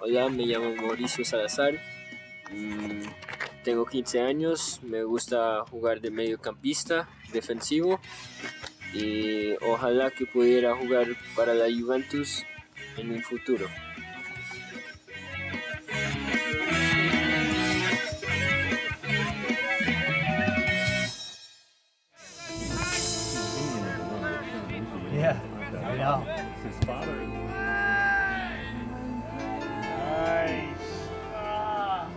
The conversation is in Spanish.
Hola, me llamo Mauricio Salazar. mm, Tengo 15 años, me gusta jugar de mediocampista, defensivo y ojalá que pudiera jugar para la Juventus en un futuro. No. It's his father. Nice. Ah.